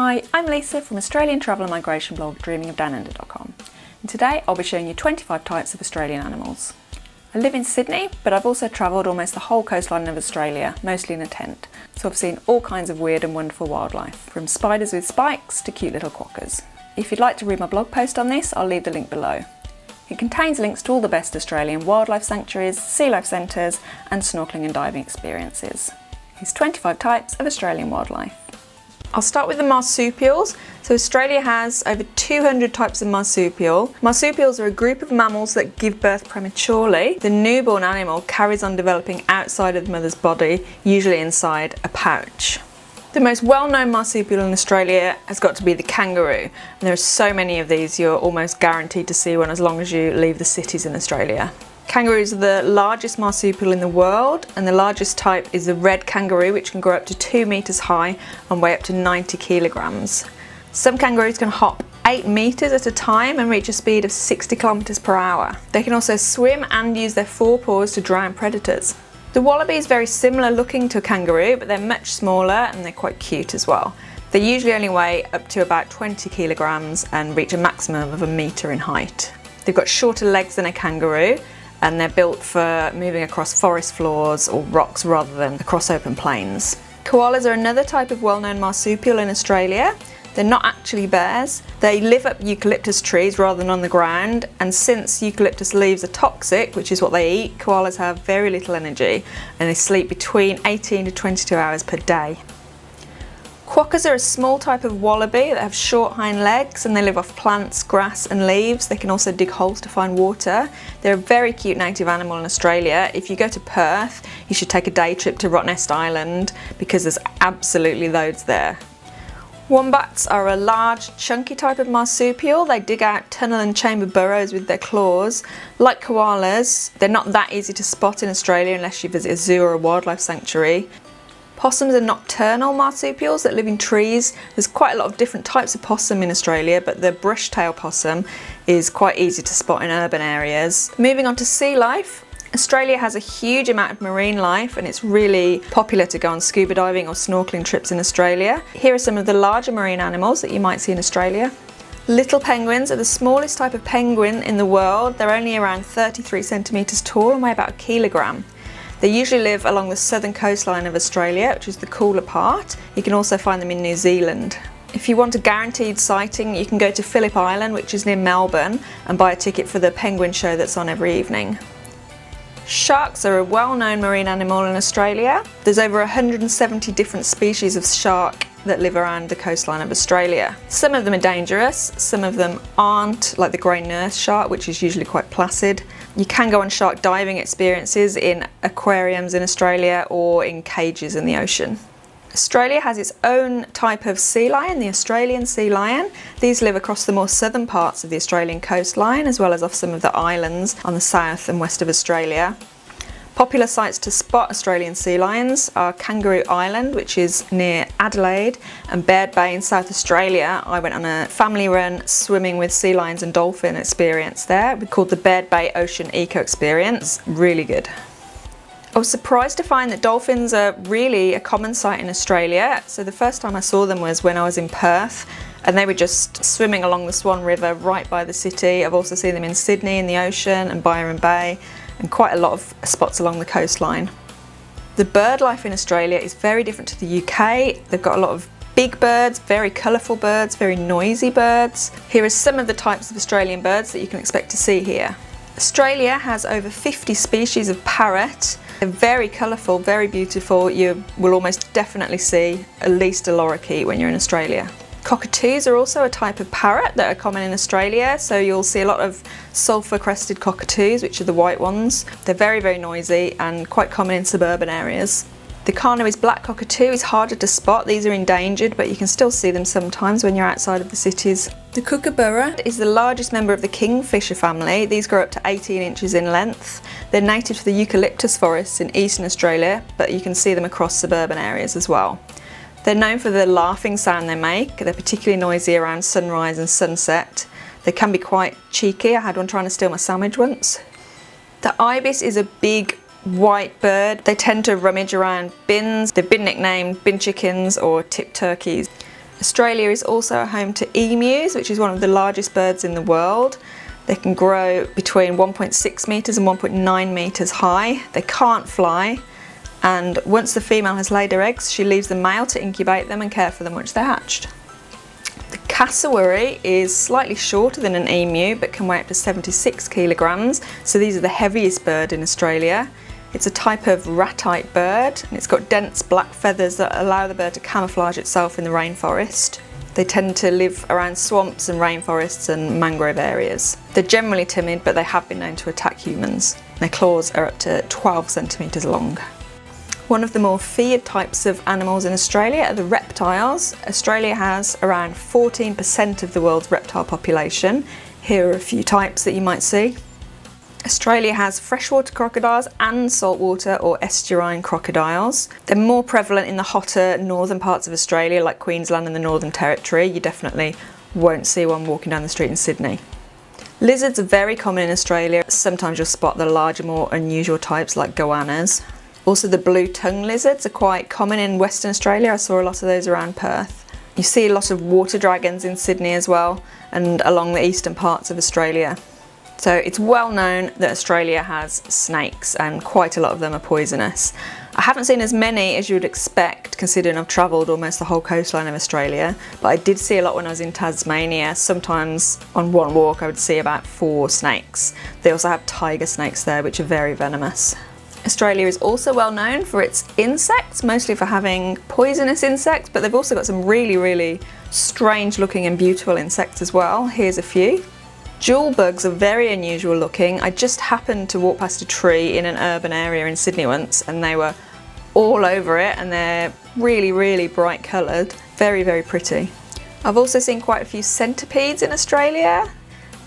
Hi, I'm Lisa from Australian travel and migration blog dreamingofdownunder.com and today I'll be showing you 25 types of Australian animals. I live in Sydney but I've also travelled almost the whole coastline of Australia, mostly in a tent, so I've seen all kinds of weird and wonderful wildlife, from spiders with spikes to cute little quokkas. If you'd like to read my blog post on this, I'll leave the link below. It contains links to all the best Australian wildlife sanctuaries, sea life centres and snorkelling and diving experiences. Here's 25 types of Australian wildlife. I'll start with the marsupials. So Australia has over 200 types of marsupial. Marsupials are a group of mammals that give birth prematurely. The newborn animal carries on developing outside of the mother's body, usually inside a pouch. The most well-known marsupial in Australia has got to be the kangaroo. And there are so many of these you're almost guaranteed to see one as long as you leave the cities in Australia. Kangaroos are the largest marsupial in the world and the largest type is the red kangaroo which can grow up to 2 metres high and weigh up to 90 kilograms. Some kangaroos can hop 8 metres at a time and reach a speed of 60 kilometres per hour. They can also swim and use their forepaws to drown predators. The wallaby is very similar looking to a kangaroo but they're much smaller and they're quite cute as well. They usually only weigh up to about 20 kilograms and reach a maximum of a metre in height. They've got shorter legs than a kangaroo and they're built for moving across forest floors or rocks rather than across open plains. Koalas are another type of well-known marsupial in Australia. They're not actually bears. They live up eucalyptus trees rather than on the ground and since eucalyptus leaves are toxic, which is what they eat, koalas have very little energy and they sleep between 18 to 22 hours per day. Quokkas are a small type of wallaby that have short hind legs and they live off plants, grass and leaves. They can also dig holes to find water. They're a very cute native animal in Australia. If you go to Perth, you should take a day trip to Rottnest Island because there's absolutely loads there. Wombats are a large, chunky type of marsupial. They dig out tunnel and chamber burrows with their claws. Like koalas, they're not that easy to spot in Australia unless you visit a zoo or a wildlife sanctuary. Possums are nocturnal marsupials that live in trees. There's quite a lot of different types of possum in Australia, but the brush-tail possum is quite easy to spot in urban areas. Moving on to sea life, Australia has a huge amount of marine life and it's really popular to go on scuba diving or snorkeling trips in Australia. Here are some of the larger marine animals that you might see in Australia. Little penguins are the smallest type of penguin in the world. They're only around 33 centimetres tall and weigh about a kilogram. They usually live along the southern coastline of Australia, which is the cooler part. You can also find them in New Zealand. If you want a guaranteed sighting, you can go to Phillip Island, which is near Melbourne, and buy a ticket for the penguin show that's on every evening. Sharks are a well-known marine animal in Australia. There's over 170 different species of shark that live around the coastline of Australia. Some of them are dangerous, some of them aren't, like the grey nurse shark, which is usually quite placid. You can go on shark diving experiences in aquariums in Australia or in cages in the ocean. Australia has its own type of sea lion, the Australian sea lion. These live across the more southern parts of the Australian coastline as well as off some of the islands on the south and west of Australia. Popular sites to spot Australian sea lions are Kangaroo Island, which is near Adelaide, and Baird Bay in South Australia. I went on a family run swimming with sea lions and dolphin experience there. We called the Baird Bay Ocean Eco Experience. Really good. I was surprised to find that dolphins are really a common sight in Australia. So the first time I saw them was when I was in Perth and they were just swimming along the Swan River right by the city. I've also seen them in Sydney in the ocean and Byron Bay and quite a lot of spots along the coastline. The bird life in Australia is very different to the UK. They've got a lot of big birds, very colourful birds, very noisy birds. Here are some of the types of Australian birds that you can expect to see here. Australia has over 50 species of parrot. They're very colourful, very beautiful. You will almost definitely see at least a lorikeet when you're in Australia. Cockatoos are also a type of parrot that are common in Australia, so you'll see a lot of sulphur crested cockatoos, which are the white ones. They're very, very noisy and quite common in suburban areas. The Carnaby's black cockatoo is harder to spot, these are endangered, but you can still see them sometimes when you're outside of the cities. The kookaburra is the largest member of the kingfisher family. These grow up to 18 inches in length. They're native to the eucalyptus forests in eastern Australia, but you can see them across suburban areas as well. They're known for the laughing sound they make. They're particularly noisy around sunrise and sunset. They can be quite cheeky. I had one trying to steal my sandwich once. The ibis is a big white bird. They tend to rummage around bins. They've been nicknamed bin chickens or tip turkeys. Australia is also home to emus, which is one of the largest birds in the world. They can grow between 1.6 metres and 1.9 metres high. They can't fly, and once the female has laid her eggs, she leaves the male to incubate them and care for them once they're hatched. The cassowary is slightly shorter than an emu, but can weigh up to 76 kilograms, so these are the heaviest bird in Australia. It's a type of ratite bird and it's got dense black feathers that allow the bird to camouflage itself in the rainforest. They tend to live around swamps and rainforests and mangrove areas. They're generally timid but they have been known to attack humans. Their claws are up to 12 centimetres long. One of the more feared types of animals in Australia are the reptiles. Australia has around 14% of the world's reptile population. Here are a few types that you might see. Australia has freshwater crocodiles and saltwater or estuarine crocodiles. They're more prevalent in the hotter northern parts of Australia like Queensland and the Northern Territory. You definitely won't see one walking down the street in Sydney. Lizards are very common in Australia. Sometimes you'll spot the larger, more unusual types like goannas. Also the blue tongue lizards are quite common in Western Australia. I saw a lot of those around Perth. You see a lot of water dragons in Sydney as well and along the eastern parts of Australia. So it's well known that Australia has snakes and quite a lot of them are poisonous. I haven't seen as many as you would expect considering I've travelled almost the whole coastline of Australia but I did see a lot when I was in Tasmania. Sometimes on one walk I would see about four snakes. They also have tiger snakes there which are very venomous. Australia is also well known for its insects, mostly for having poisonous insects, but they've also got some really, really strange looking and beautiful insects as well. Here's a few. Jewel bugs are very unusual looking. I just happened to walk past a tree in an urban area in Sydney once and they were all over it and they're really, really bright coloured. Very, very pretty. I've also seen quite a few centipedes in Australia.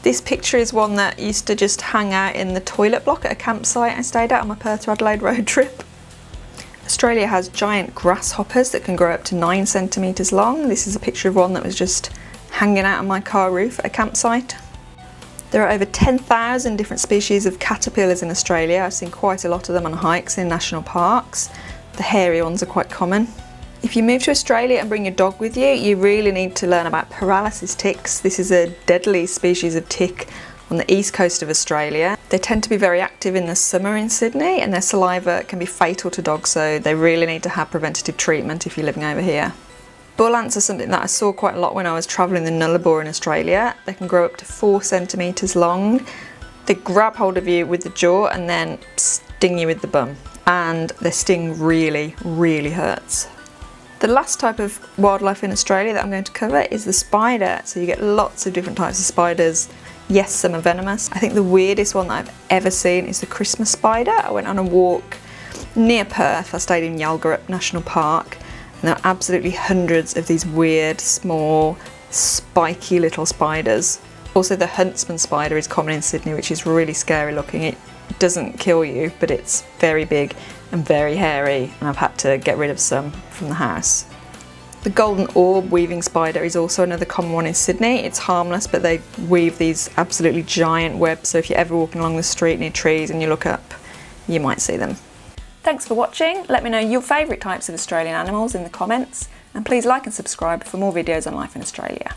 This picture is one that used to just hang out in the toilet block at a campsite I stayed at on my Perth to Adelaide road trip. Australia has giant grasshoppers that can grow up to 9 centimetres long. This is a picture of one that was just hanging out on my car roof at a campsite. There are over 10,000 different species of caterpillars in Australia. I've seen quite a lot of them on hikes in national parks. The hairy ones are quite common. If you move to Australia and bring your dog with you, you really need to learn about paralysis ticks. This is a deadly species of tick on the east coast of Australia. They tend to be very active in the summer in Sydney and their saliva can be fatal to dogs so they really need to have preventative treatment if you're living over here. Bull ants are something that I saw quite a lot when I was travelling the Nullarbor in Australia. They can grow up to four centimetres long. They grab hold of you with the jaw and then sting you with the bum. And their sting really, really hurts. The last type of wildlife in Australia that I'm going to cover is the spider. So you get lots of different types of spiders. Yes, some are venomous. I think the weirdest one that I've ever seen is the Christmas spider. I went on a walk near Perth. I stayed in Yalgorup National Park and there are absolutely hundreds of these weird, small, spiky little spiders. Also the huntsman spider is common in Sydney, which is really scary looking. It doesn't kill you, but it's very big and very hairy, and I've had to get rid of some from the house. The golden orb weaving spider is also another common one in Sydney. It's harmless, but they weave these absolutely giant webs, so if you're ever walking along the street near trees and you look up, you might see them. Thanks for watching. Let me know your favourite types of Australian animals in the comments and please like and subscribe for more videos on life in Australia.